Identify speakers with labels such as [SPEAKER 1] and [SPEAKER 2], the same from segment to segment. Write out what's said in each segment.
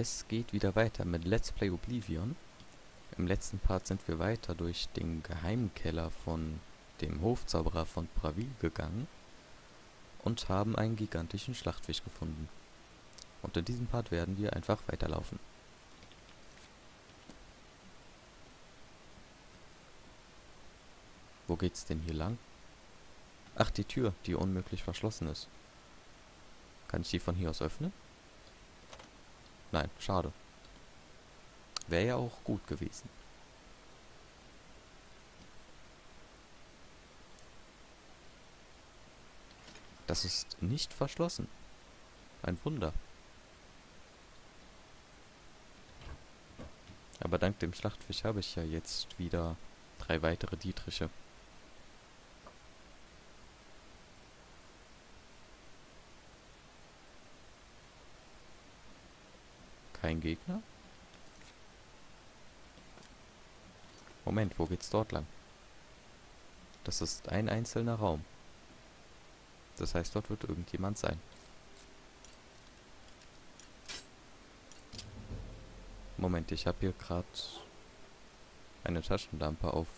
[SPEAKER 1] Es geht wieder weiter mit Let's Play Oblivion. Im letzten Part sind wir weiter durch den Geheimkeller von dem Hofzauberer von Bravil gegangen und haben einen gigantischen Schlachtfisch gefunden. Und in diesem Part werden wir einfach weiterlaufen. Wo geht's denn hier lang? Ach, die Tür, die unmöglich verschlossen ist. Kann ich die von hier aus öffnen? Nein, schade. Wäre ja auch gut gewesen. Das ist nicht verschlossen. Ein Wunder. Aber dank dem Schlachtfisch habe ich ja jetzt wieder drei weitere Dietriche. Kein Gegner? Moment, wo geht's dort lang? Das ist ein einzelner Raum. Das heißt, dort wird irgendjemand sein. Moment, ich habe hier gerade eine Taschenlampe auf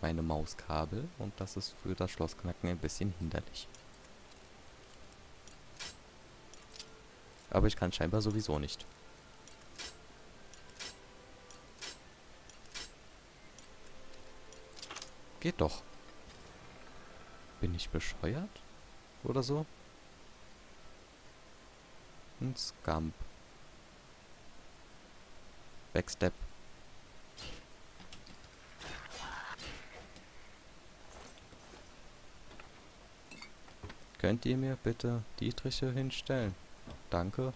[SPEAKER 1] meine Mauskabel und das ist für das Schlossknacken ein bisschen hinderlich. Aber ich kann scheinbar sowieso nicht. Geht doch. Bin ich bescheuert? Oder so? Ein Scamp. Backstep. Könnt ihr mir bitte Dietriche hinstellen? Danke.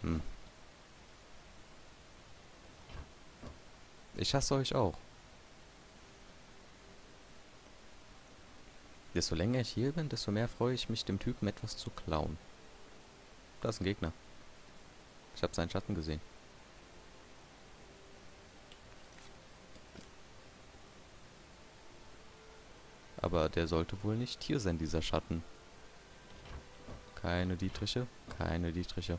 [SPEAKER 1] Hm. Ich hasse euch auch. Desto länger ich hier bin, desto mehr freue ich mich, dem Typen etwas zu klauen. Da ist ein Gegner. Ich habe seinen Schatten gesehen. Aber der sollte wohl nicht hier sein, dieser Schatten. Keine Dietriche, keine Dietriche.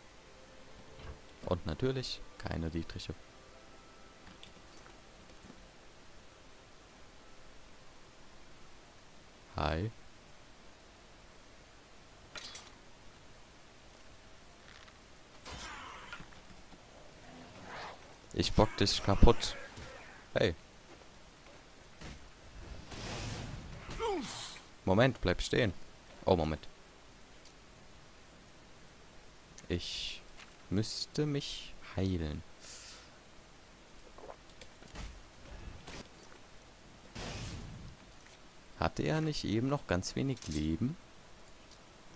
[SPEAKER 1] Und natürlich keine Dietriche. Hi. Ich bock dich kaputt. Hey. Moment, bleib stehen. Oh, Moment. Ich müsste mich heilen. Hatte er nicht eben noch ganz wenig Leben?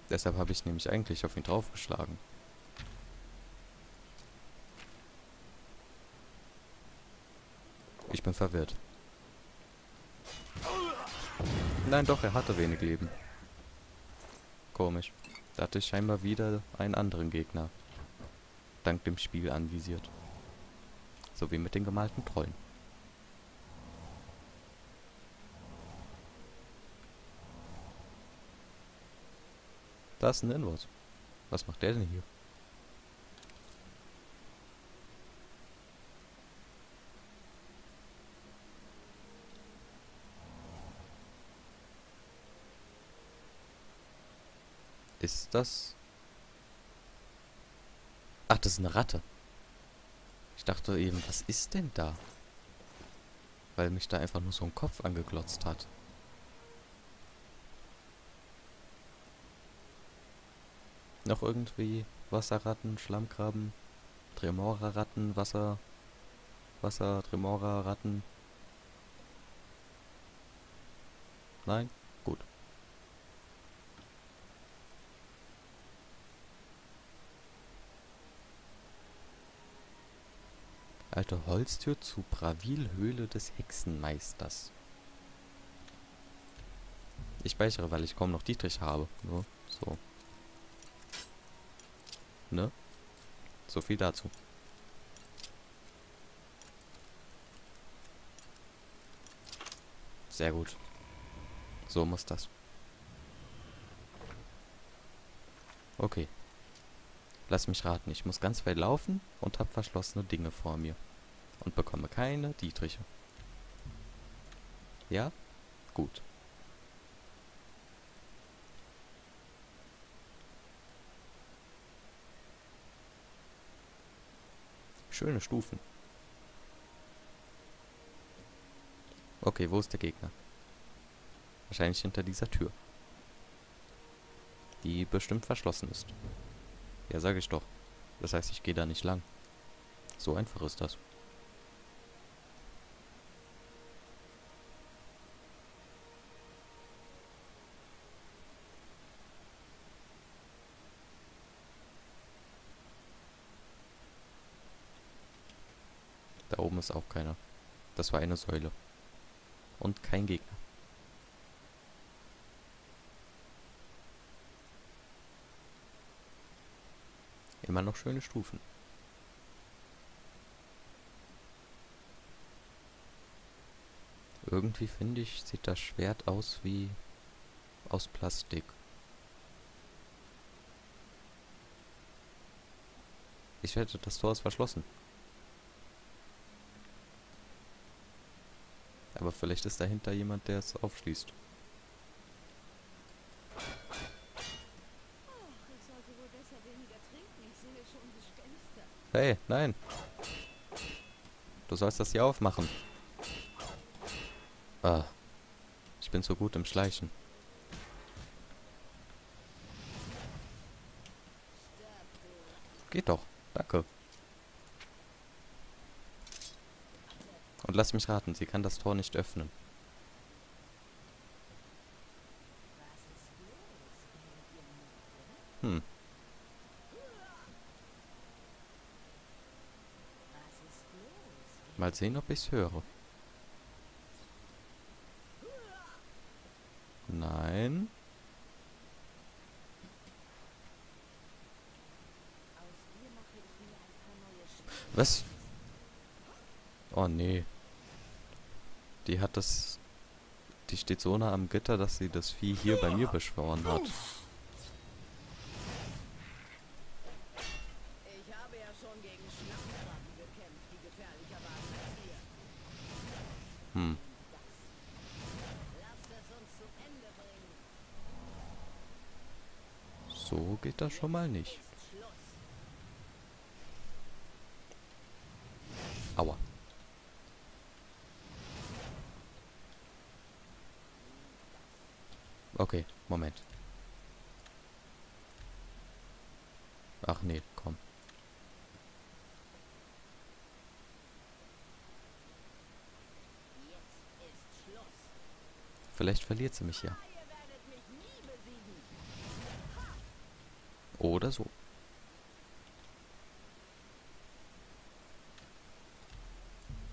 [SPEAKER 1] Deshalb habe ich nämlich eigentlich auf ihn draufgeschlagen. Ich bin verwirrt. Nein, doch, er hatte wenig Leben. Komisch. Da hatte ich scheinbar wieder einen anderen Gegner. Dank dem Spiel anvisiert. So wie mit den gemalten Trollen. Da ist ein Inward. Was macht der denn hier? Ist das... Ach, das ist eine Ratte. Ich dachte eben, was ist denn da? Weil mich da einfach nur so ein Kopf angeglotzt hat. Noch irgendwie Wasserratten, Schlammkrabben, Tremora-Ratten, Wasser, Wasser, Tremora-Ratten. Nein? Gut. Alte Holztür zu Bravil-Höhle des Hexenmeisters. Ich speichere, weil ich kaum noch Dietrich habe. Nur so. Ne? So viel dazu. Sehr gut. So muss das. Okay. Lass mich raten, ich muss ganz weit laufen und hab verschlossene Dinge vor mir. Und bekomme keine Dietriche. Ja? Gut. Schöne Stufen. Okay, wo ist der Gegner? Wahrscheinlich hinter dieser Tür. Die bestimmt verschlossen ist. Ja, sage ich doch. Das heißt, ich gehe da nicht lang. So einfach ist das. Da oben ist auch keiner. Das war eine Säule. Und kein Gegner. Immer noch schöne Stufen. Irgendwie finde ich, sieht das Schwert aus wie aus Plastik. Ich wette, das Tor ist verschlossen. Aber vielleicht ist dahinter jemand, der es aufschließt. Hey, nein. Du sollst das hier aufmachen. Ah. Ich bin so gut im Schleichen. Geht doch. Danke. Und lass mich raten, sie kann das Tor nicht öffnen. Hm. Mal sehen, ob ich es höre. Nein. Was? Oh nee. Die hat das... Die steht so nah am Gitter, dass sie das Vieh hier bei mir beschworen hat. Hm. So geht das schon mal nicht. Aua. Okay, Moment. Ach nee, komm. Vielleicht verliert sie mich ja. Oder so.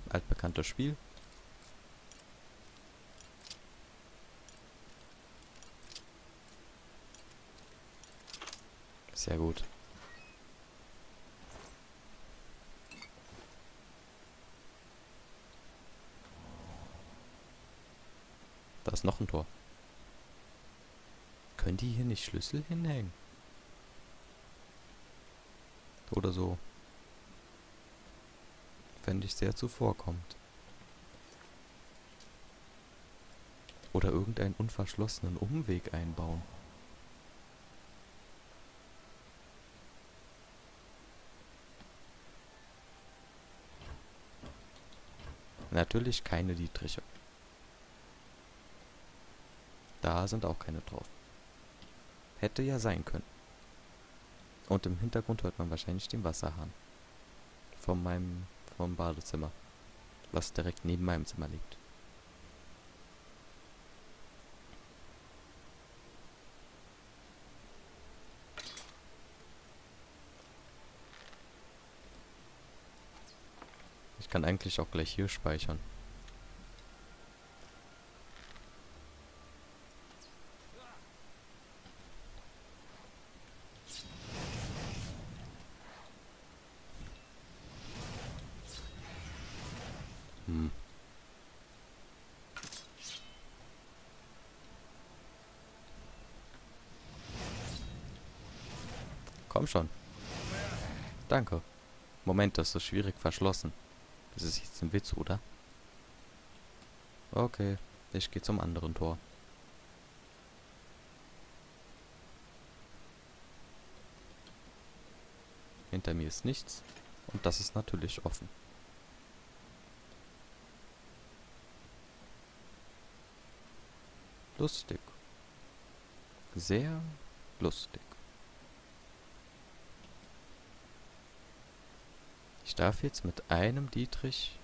[SPEAKER 1] Altbekanntes Spiel. Sehr gut. Da ist noch ein Tor. Können die hier nicht Schlüssel hinhängen? Oder so. Fände ich sehr zuvorkommt. Oder irgendeinen unverschlossenen Umweg einbauen. Natürlich keine Dietriche. Da sind auch keine drauf. Hätte ja sein können. Und im Hintergrund hört man wahrscheinlich den Wasserhahn. Von meinem, vom Badezimmer. Was direkt neben meinem Zimmer liegt. Ich kann eigentlich auch gleich hier speichern. Hm. Komm schon. Danke. Moment, das ist schwierig verschlossen. Das ist jetzt ein Witz, oder? Okay, ich gehe zum anderen Tor. Hinter mir ist nichts und das ist natürlich offen. Lustig. Sehr lustig. Ich darf jetzt mit einem Dietrich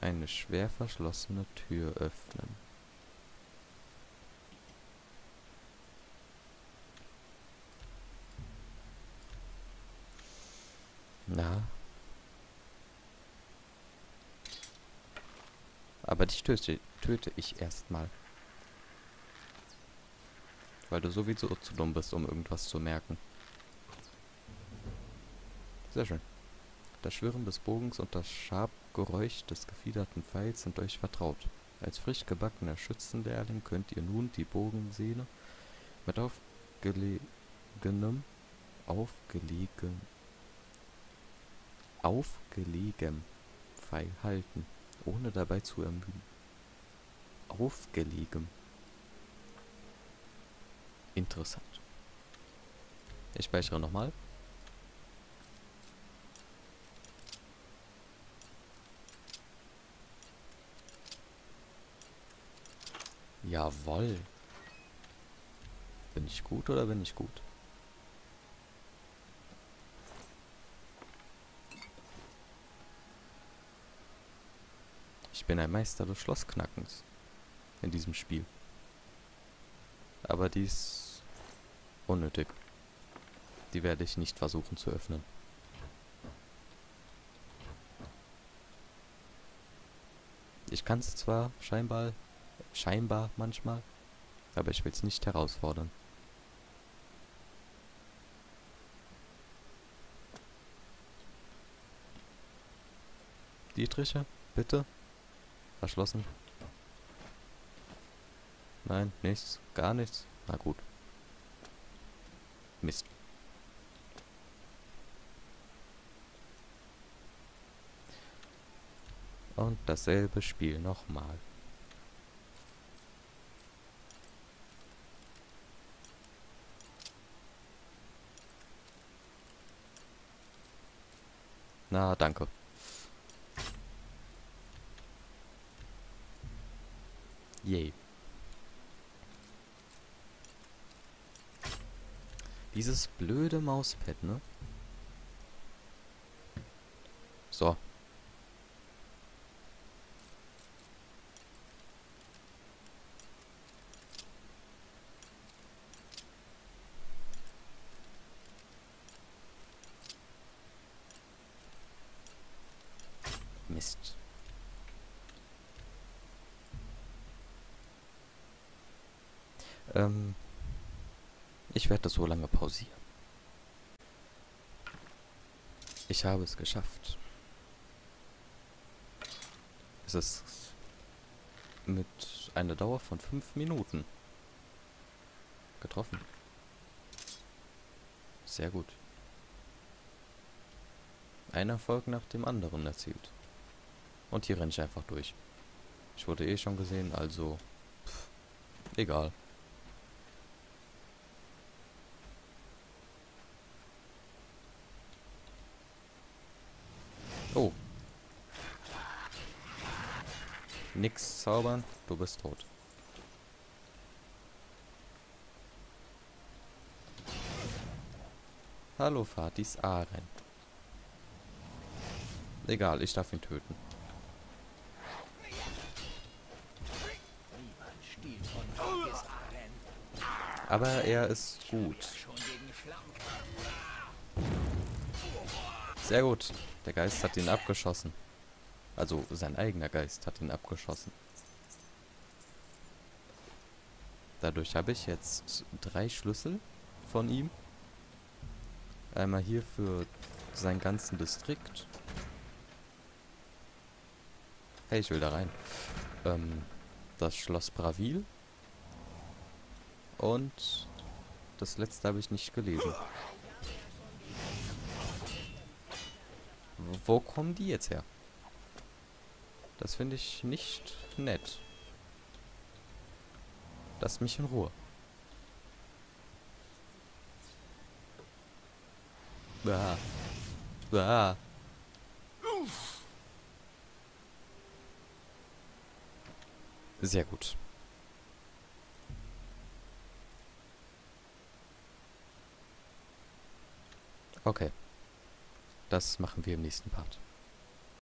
[SPEAKER 1] eine schwer verschlossene Tür öffnen. Na? Aber dich töte, töte ich erstmal. Weil du sowieso zu dumm bist, um irgendwas zu merken. Sehr schön. Das Schwirren des Bogens und das Schabgeräusch des gefiederten Pfeils sind euch vertraut. Als frisch gebackener Schützenlehrling könnt ihr nun die Bogensehne mit aufgelegenem, aufgelegen, aufgelegem Pfeil halten, ohne dabei zu ermüden. Aufgelegem. Interessant. Ich speichere nochmal. Jawoll. Bin ich gut oder bin ich gut? Ich bin ein Meister des Schlossknackens in diesem Spiel. Aber dies unnötig. Die werde ich nicht versuchen zu öffnen. Ich kann es zwar scheinbar Scheinbar manchmal. Aber ich will es nicht herausfordern. Dietriche, bitte. Verschlossen. Nein, nichts. Gar nichts. Na gut. Mist. Und dasselbe Spiel nochmal. Na, danke. Yay. Dieses blöde Mauspad, ne? So. Mist. Ähm, ich werde das so lange pausieren. Ich habe es geschafft. Es ist mit einer Dauer von 5 Minuten getroffen. Sehr gut. Ein Erfolg nach dem anderen erzielt. Und hier renne ich einfach durch. Ich wurde eh schon gesehen, also... Pff, egal. Oh. Nix zaubern, du bist tot. Hallo Fatis Aren. Egal, ich darf ihn töten. Aber er ist gut. Sehr gut. Der Geist hat ihn abgeschossen. Also sein eigener Geist hat ihn abgeschossen. Dadurch habe ich jetzt drei Schlüssel von ihm. Einmal hier für seinen ganzen Distrikt. Hey, ich will da rein. Ähm, das Schloss Bravil und das letzte habe ich nicht gelesen. Wo kommen die jetzt her? Das finde ich nicht nett. Lass mich in Ruhe. Ah. Ah. Sehr gut. Okay. Das machen wir im nächsten Part.